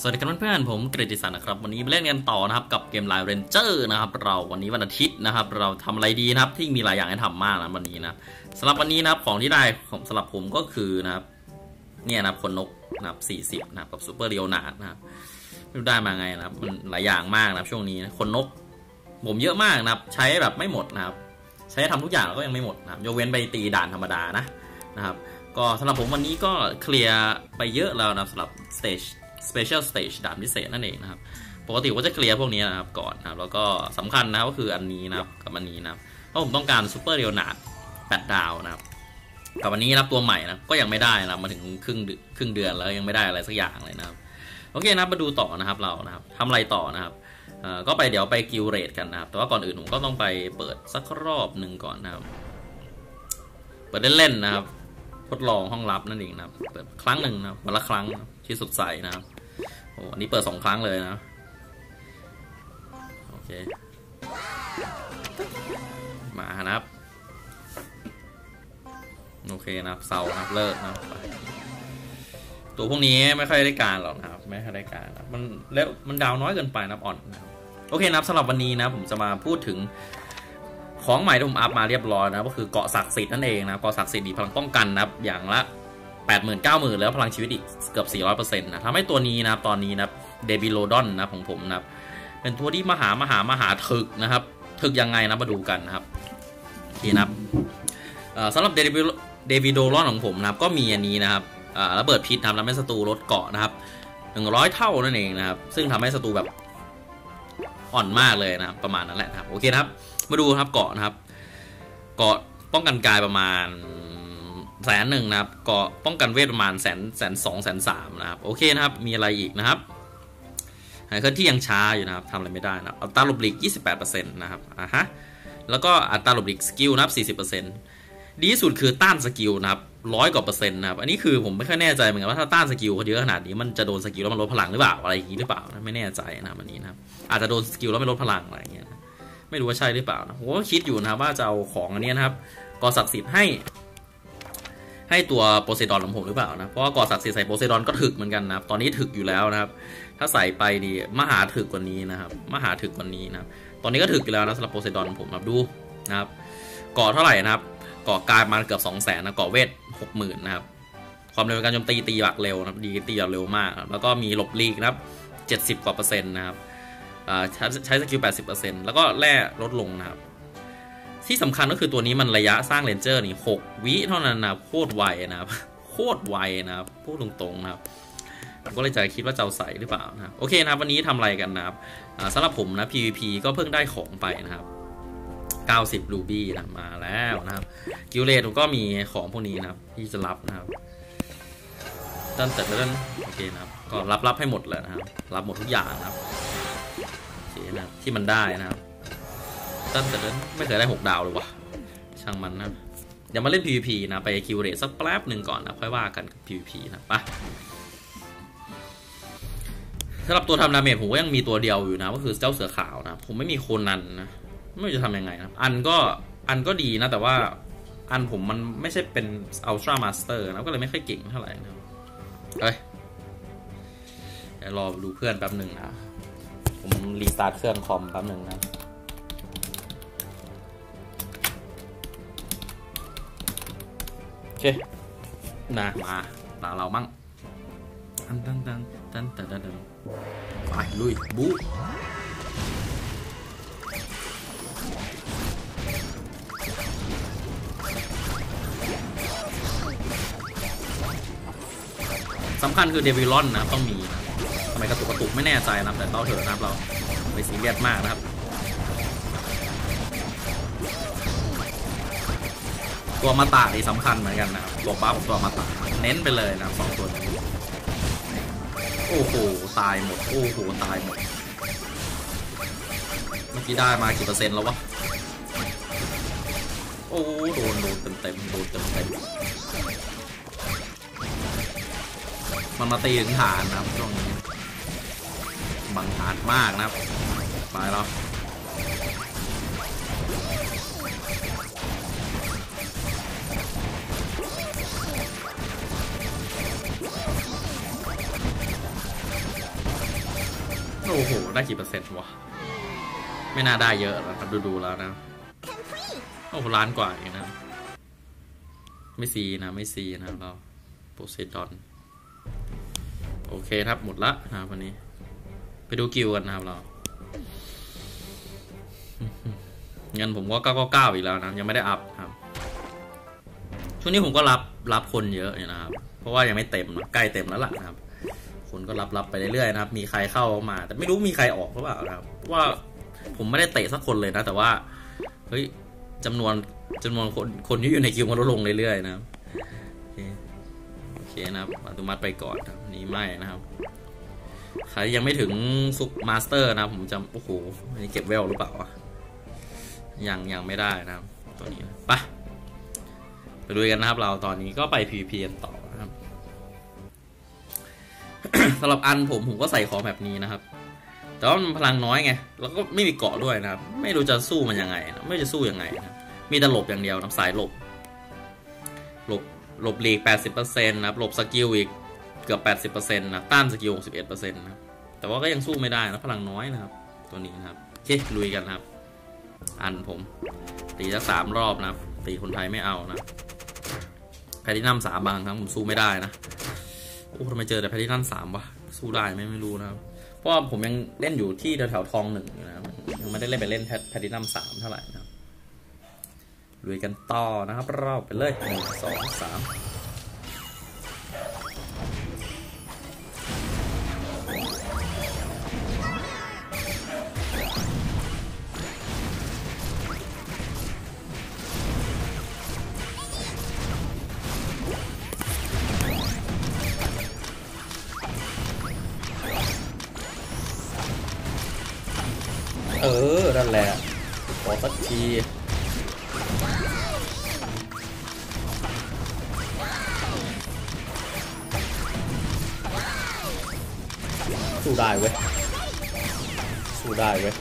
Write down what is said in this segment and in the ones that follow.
สวัสดีครับเพื่อนๆผมกฤติศักดิ์นะครับ วันนี้มาเล่นกันต่อนะครับกับเกมไลน์เรนเจอร์นะครับ เราวันนี้วันอาทิตย์นะครับ เราทำอะไรดีนะครับที่มีหลายอย่างให้ทำมากนะวันนี้นะสำหรับวันนี้นะครับของที่ได้ของสำหรับผมก็คือนะครับเนี่ยนะครับคนนกนะครับ40นะครับกับซูเปอร์เรียวนาดนะครับไม่รู้ได้มาไงนะครับมันหลายอย่างมากนะครับช่วงนี้นะคนนก ผมเยอะมากนะครับ ใช้แบบไม่หมดนะครับ ใช้ทำทุกอย่างก็ยังไม่หมดนะครับยกเว้นไปตีด่านธรรมดานะนะครับ ก็สำหรับผมวันนี้ก็เคลียร์ไปเยอะแล้วนะสำหรับสเตจ Special Stage ด่านพิเศษนั่นเองนะครับ ปกติก็จะเคลียร์พวกนี้นะครับก่อนนะครับ แล้วก็สำคัญนะครับก็คืออันนี้นะครับกับอันนี้นะครับเพราะผมต้องการ Super Leonard แปดดาวนะครับกับวันนี้รับตัวใหม่นะก็ยังไม่ได้นะมาถึงครึ่งครึ่งเดือนแล้วยังไม่ได้อะไรสักอย่างเลยนะครับโอเคนะมาดูต่อนะครับเรานะครับทำอะไรต่อนะครับก็ไปเดี๋ยวไป guild raid กันนะครับ แต่ว่าก่อนอื่นผมก็ต้องไปเปิดสักรอบหนึ่งก่อนนะครับ เปิดเล่นๆนะครับ ดลองห้องลับนั่นเองนะครับเปิดครั้งหนึ่งนะครับวันละครั้งที่สุดใสนะครับโอ้อันนี้เปิดสองครั้งเลยนะโอเคมานะครับโอเคนะครับเสาครับเลิกนะครับตัวพวกนี้ไม่ค่อยได้การหรอกนะครับ ไม่ค่อยได้การนะมันแล้วมันดาวน้อยเกินไปนะอ่อนนะโอเคนะครับสำหรับวันนี้นะผมจะมาพูดถึง ของใหม่ที่ผมอัพมาเรียบร้อยนะก็คือเกาะศักดิ์สิทธิ์นั่นเองนะเกาะศักดิ์สิทธิ์มีพลังป้องกันนะครับอย่างละ 8 0 0 0 0 9 0,000 แล้วพลังชีวิตอีกเกือบ 400%นะทำให้ตัวนี้นะครับตอนนี้นะเดบิโลดอนนะของผมนะครับเป็นตัวที่มหามหามหาถึกนะครับถึกยังไงนะมาดูกันนะครับนี่นะครับสำหรับเดบิเดบิโดลอนของผมนะครับก็มีอันนี้นะครับระเบิดพิษทำให้ศัตรูลดเกาะนะครับ 100 เท่านั่นเองนะครับ ซึ่งทำให้ศัตรูแบบอ่อนมากเลยนะครับประมาณนั้นแหละครับโอเคนะครับ มาดูครับเกราะนะครับ เกราะป้องกันกายประมาณแสนหนึ่งนะครับ เกราะป้องกันเวทประมาณแสนแสนสองแสนสามนะครับ โอเคนะครับ มีอะไรอีกนะครับหายเคลื่อนที่ยังช้าอยู่นะครับทำอะไรไม่ได้นะอัตราหลบหลีก 28%นะครับอะฮะแล้วก็อัตราหลบหลีก skill นะครับ40%ดีที่สุดคือต้าน skill นะครับร้อยกว่าเปอร์เซ็นต์นะครับ อันนี้คือผมไม่ค่อยแน่ใจเหมือนกันว่าถ้าต้าน skill เขาเยอะขนาดนี้มันจะโดน skill แล้วมันลดพลังหรือเปล่าอะไรอย่างนี้หรือเปล่า ไม่แน่ใจนะอันนี้นะครับอาจจะโดน skill แล้วไม่ลดพลังอะไรอย่างเงี้ย ไม่รู้ว่าใช่หรือเปล่านะผมก็คิดอยู่นะครับว่าจะเอาของอันนี้นะครับเกราะศักดิ์สิทธิ์ให้ ให้ตัวโปเซดอนของผมหรือเปล่านะเพราะว่าเกราะศักดิ์สิทธิ์ใส่โปเซดอนก็ถึกเหมือนกันนะครับตอนนี้ถึกอยู่แล้วนะครับ ถ้าใส่ไปดีมหาถึกกว่านี้นะครับมหาถึกกว่านี้นะตอนนี้ก็ถึกอยู่แล้วนะสำหรับโปเซดอนของผมครับดูนะครับเกราะเท่าไหร่นะครับเกราะกายมาเกือบ2 0 0 0 0นนะเกราะเวท60,000นะครับความเร็วการโจมตีตีบักเร็วนะครับดีตีเร็วมาก แล้วก็มีหลบหลีกนะครับ70กว่าเปอร์เซ็นต์นะครับ ใช้ skill 80%แล้วก็แร่ลดลงนะครับ ที่สำคัญก็คือตัวนี้มันระยะสร้าง Ranger นี่หกวิเท่านั้นนะโคตรไวนะครับ โคตรไวนะครับ พูดตรงๆนะครับผมก็เลยจะคิดว่าจะใส่หรือเปล่านะโอเคนะครับวันนี้ทำอะไรกันนะครับสำหรับผมนะ PVP ก็เพิ่งได้ของไปนะครับ90 ruby นะมาแล้วนะครับ guild raid ผมก็มีของพวกนี้นะครับ ที่จะรับนะครับตั้งแต่เริ่มโอเคนะครับ ก็รับรับให้หมดเลยนะครับ รับหมดทุกอย่างนะครับ โอเคนะที่มันได้นะครับตั้งแต่นั้นไม่เคยได้หกดาวเลยวะช่างมันนะอย่ามาเล่น PVP นะ ไป guild raid สักแป๊บหนึ่งก่อนนะ ค่อยว่ากันกับ PVP นะปะสำหรับตัวทำ damage ผมก็ยังมีตัวเดียวอยู่นะ ก็คือเจ้าเสือขาวนะ ผมไม่มีโคนันนะ ไม่รู้จะทำยังไงนะ อันก็อันก็ดีนะ แต่ว่าอันผมมันไม่ใช่เป็น ultra master นะ ก็เลยไม่ค่อยเก่งเท่าไหร่นะเฮ้ยรอดูเพื่อนแป๊บหนึ่งนะ ผม restart เครื่องคอมแป๊บหนึ่งนะโอเคนะมาตาเรามั่งตันตันตันตันตันตันตันไปลุยบูสำคัญคือเดวิลอนนะต้องมีนะ ทำไมกระตุกกระตุกไม่แน่ใจนะแต่เต้าเถอะนะครับเราไม่ซีเรียสมากนะครับตัวมาตานี่สำคัญเหมือนกันนะตัวบัฟตัวมาตาเน้นไปเลยนะสองตัวนี้โอ้โหตายหมดโอ้โหตายหมดเมื่อกี้ได้มากี่เปอร์เซ็นต์แล้ววะโอ้โดนโดนเต็มเต็มโดนเต็มเต็มมันมาตีถึงฐานนะครับช่วงนี้ บังอาจมากนะครับไปแล้วโอ้โห ได้กี่เปอร์เซ็นต์วะ ไม่น่าได้เยอะแล้วครับดูๆแล้วนะ โอ้โหล้านกว่าเองนะ ไม่ซีนะ ไม่ซีนะเราโปเซดอน โอเคครับ หมดละนะครับวันนี้ ดูกิวกันนะครับเราเงินผมก็เก้าเก้าอีกแล้วนะยังไม่ได้อัพครับ ช่วงนี้ผมก็รับรับคนเยอะอยู่นะครับ เพราะว่ายังไม่เต็มนะใกล้เต็มแล้วล่ะนะครับ คนก็รับรับไปเรื่อยๆนะครับ มีใครเข้ามา แต่ไม่รู้มีใครออกหรือเปล่านะครับว่าผมไม่ได้เตะสักคนเลยนะ แต่ว่าเฮ้ยจำนวนจำนวนคนคนที่อยู่ในคิวมันลดลงเรื่อยๆนะครับโอเคโอเคนะครับอัตโนมัติไปก่อนนี่ไม่นะครับ ใครยังไม่ถึงซุปมาสเตอร์นะผมจะโอ้โหอันนี้เก็บเวลหรือเปล่าวะยังยังไม่ได้นะตัวนี้นะไปไปดูกันนะครับ เราตอนนี้ก็ไป PVP กันต่อนะครับสำหรับอันผมผมก็ใส่ของแบบนี้นะครับ แต่ว่ามันพลังน้อยไง แล้วก็ไม่มีเกราะด้วยนะครับ ไม่รู้จะสู้มันยังไงนะไม่จะสู้ยังไงนะมีแต่หลบอย่างเดียวนะสายหลบ หลบหลบหลีก 80%นะครับ หลบ skill อีก เกือบ 80%นะต้าน skill 61%นะแต่ว่าก็ยังสู้ไม่ได้นะพลังน้อยนะครับ ตัวนี้นะครับโอเคลุยกันนะครับ อันผม ตีสักสามรอบนะครับ ตีคนไทยไม่เอานะแพทินัมสามบางครั้งผมสู้ไม่ได้นะโอ้ทำไมเจอแต่แพทินัมสามวะสู้ได้ไหมไม่รู้นะครับ เพราะว่าผมยังเล่นอยู่ที่แถวๆทองหนึ่งอยู่นะยังไม่ได้เล่นไปเล่นแพทินัมสามเท่าไหร่นะครับลุยกันต่อนะครับรอบไปเลยหนึ่งสองสาม นั่นแหละขอสักทีสู้ได้เว้ย สู้ได้เว้ย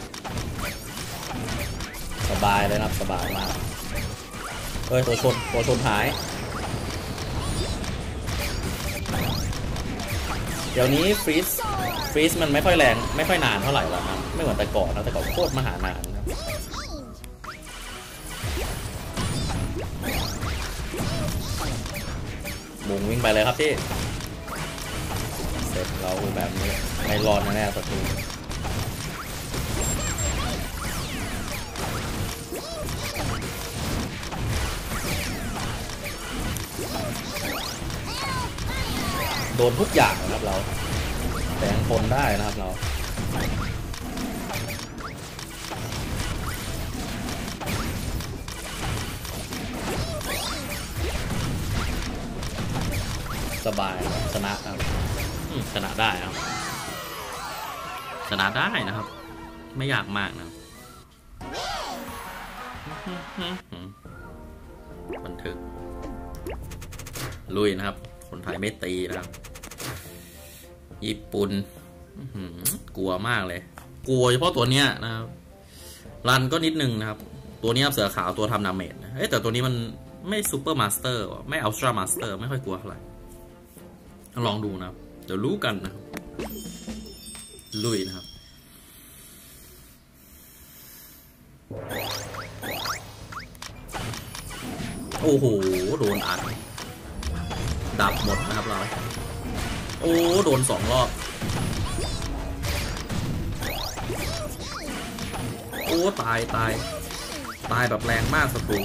สบายเลยนะครับสบายมาก เฮ้ยตัวชนตัวชนหาย เดี๋ยวนี้ฟรีซ ฟรีซมันไม่ค่อยแรง ไม่ค่อยนานเท่าไหร่แล้วนะไม่เหมือนแต่ก่อนนะแต่ก่อนโคตรมหานานครับมุงวิ่งไปเลยครับพี่เสร็จเราแบบนี้ไม่รอดแน่ๆศัตรูโดนทุกอย่างนะครับเรา แต่ยังทนได้นะครับเราสบายชนะครับชนะได้ครับชนะได้นะครับ ไม่ยากมากนะบบันทึกลุยนะครับ คนไทยไม่ตีนะครับ ญี่ปุ่นกลัวมากเลย กลัวเฉพาะตัวเนี้ยนะครับรันก็นิดนึงนะครับ ตัวนี้เสือขาวตัวทำ damage นะเอ้ยแต่ตัวนี้มันไม่ super master ไม่ ultra master ไม่ค่อยกลัวเท่าไหร่ลองดูนะครับเดี๋ยวรู้กันนะครับลุยนะครับ โอ้โห โดนอัด ดับหมดนะครับเรา โอ้ โดนสองรอบ โอ้ ตายตาย ตายแบบแรงมากสตรู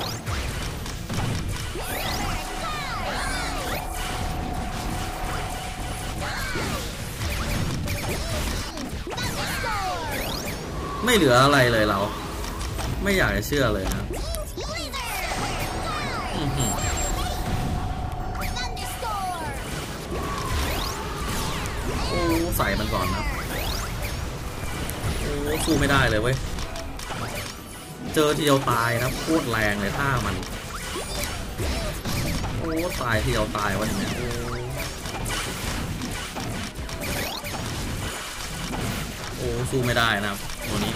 ไม่เหลืออะไรเลยเรา ไม่อยากจะเชื่อเลยนะ ใส่มันก่อนนะโอ้สู้ไม่ได้เลยเว้ย เจอทีเดียวตายนะโคตรแรงเลยท่ามัน โอ้ตายทีเดียวตายวะเนี่ยโอ้โอ้สู้ไม่ได้นะครับตัวนี้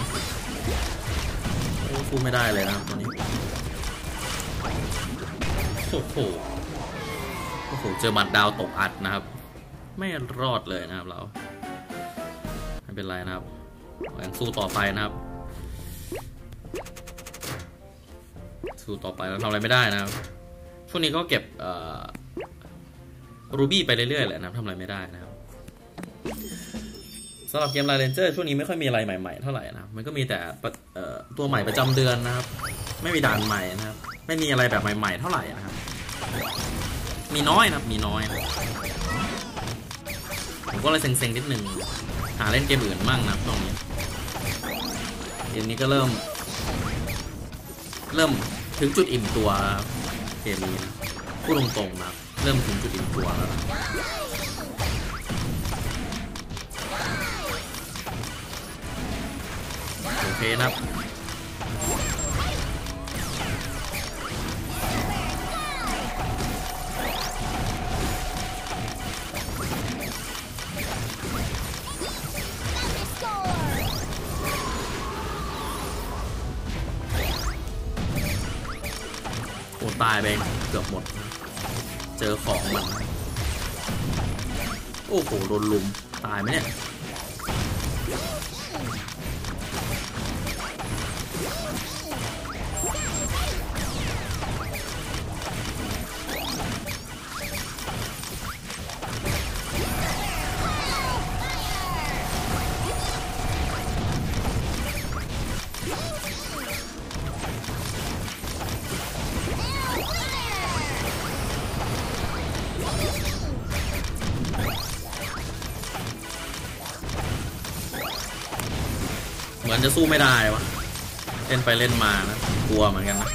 โอ้สู้ไม่ได้เลยนะครับตัวนี้โอ้โหโอ้โหเจอหมัดดาวตกอัดนะครับ ไม่รอดเลยนะครับเรา ไม่เป็นไรนะครับยังสู้ต่อไปนะครับ สู้ต่อไปแล้วทำอะไรไม่ได้นะครับ ช่วงนี้ก็เก็บruby ไปเรื่อยๆแหละนะทำอะไรไม่ได้นะครับสำหรับเกม LINE Rangers ช่วงนี้ไม่ค่อยมีอะไรใหม่ ๆ เท่าไหร่นะมันก็มีแต่ตัวใหม่ประจำเดือนนะครับ ไม่มีด่านใหม่นะครับ ไม่มีอะไรแบบใหม่ ๆ เท่าไหร่นะครับ มีน้อยนะครับ มีน้อยนะผมก็เลยเซ็งๆนิดนึงมาเล่นเกมอื่นมั่งนะตรงนี้เกมนี้ก็เริ่ม เริ่มถึงจุดอิ่มตัวเกมนี้นะพูดตรงๆนะเริ่มถึงจุดอิ่มตัวแล้วนะโอเคนะ ตายไปเกือบหมด เจอของมัน โอ้โห โดนลุม ตายไหมเนี่ย มือนจะสู้ไม่ได้วะเล่นไปเล่นมานะกลัวเหมือนกันนะ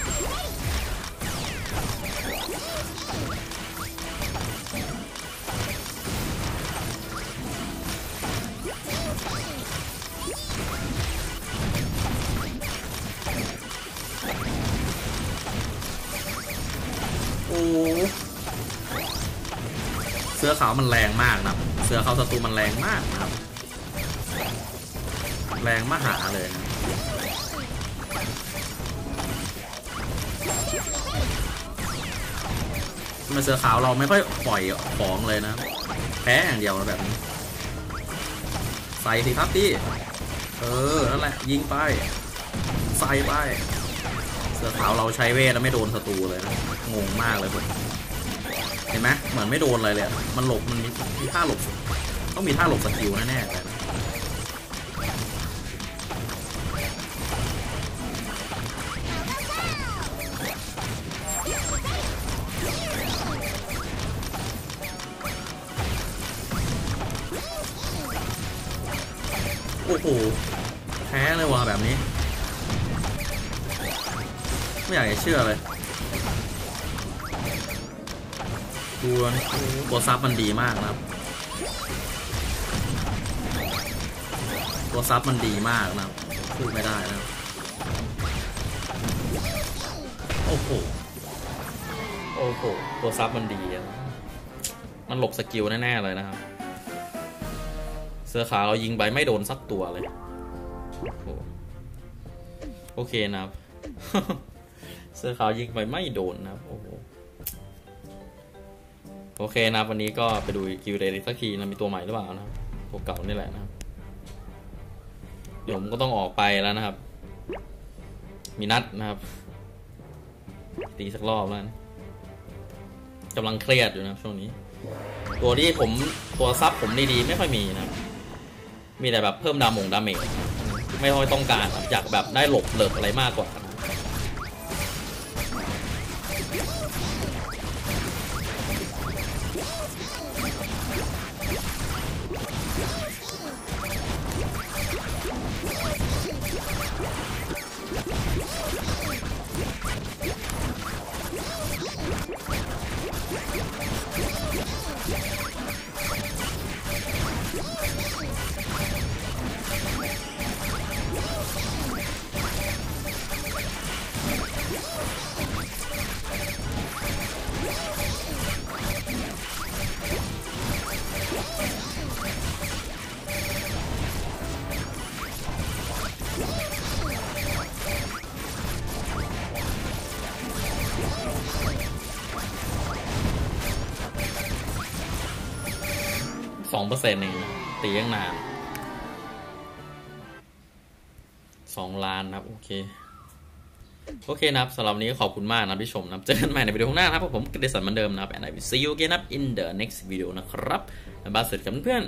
โอ้เสื้อขาวมันแรงมากนะเสื้อขาวศัตรูมันแรงมากนะครับ แรงมหาเลยนะทำไมเสือขาวเราไม่ค่อยปล่อยของเลยนะ แพ้อย่างเดียวแบบนี้ ใส่สิครับพี่เออ นั่นแหละ ยิงไป ใส่ไป เสือขาวเราใช้เวทแล้วไม่โดนศัตรูเลยนะ งงมากเลยผมเห็นไหมเหมือนไม่โดนอะไรเลย มันหลบ มันมีมีท่าหลบ ต้องมีท่าหลบสกิลแน่ๆเลย โอ้โหแพ้เลยว่ะแบบนี้ ไม่อยากจะเชื่อเลยตัวตัว sub มันดีมากนะครับ ตัว sub มันดีมากนะครับพูดไม่ได้นะครับโอ้โห โอ้โห ตัว sub มันดี มันหลบ skill แน่ ๆ เลยนะครับ เสื้อขาวเรายิงไปไม่โดนสักตัวเลย โอเคนะครับ เสื้อขาวยิงไปไม่โดนนะครับ โอ้โห โอเคนะวันนี้ก็ไปดูคิวเดย์สักทีนะมีตัวใหม่หรือเปล่านะครับตัวเก่านี่แหละนะครับเดี๋ยวผมก็ต้องออกไปแล้วนะครับ มีนัดนะครับ ตีสักรอบแล้วนะกำลังเครียดอยู่นะช่วงนี้ ตัวที่ผมตัวซับผมดีๆไม่ค่อยมีนะครับ มีแต่แบบเพิ่มดามงดาเมจไม่ค่อยต้องการอยากแบบได้หลบเหลิบอะไรมากกว่า องเปอร์เซ็นต์เองตียังนานสองล้านนะครับ โอเคโอเคนะครับสำหรับนี้ขอบคุณมากนะที่ชมนะเจอกันใหม่ในวิดีโอข้างหน้านะครับผมกฤษณเหมือนเดิมนะครับ and I will see you again up in the next video นะครับบ๊ายบายสวัสดีครับเพื่อน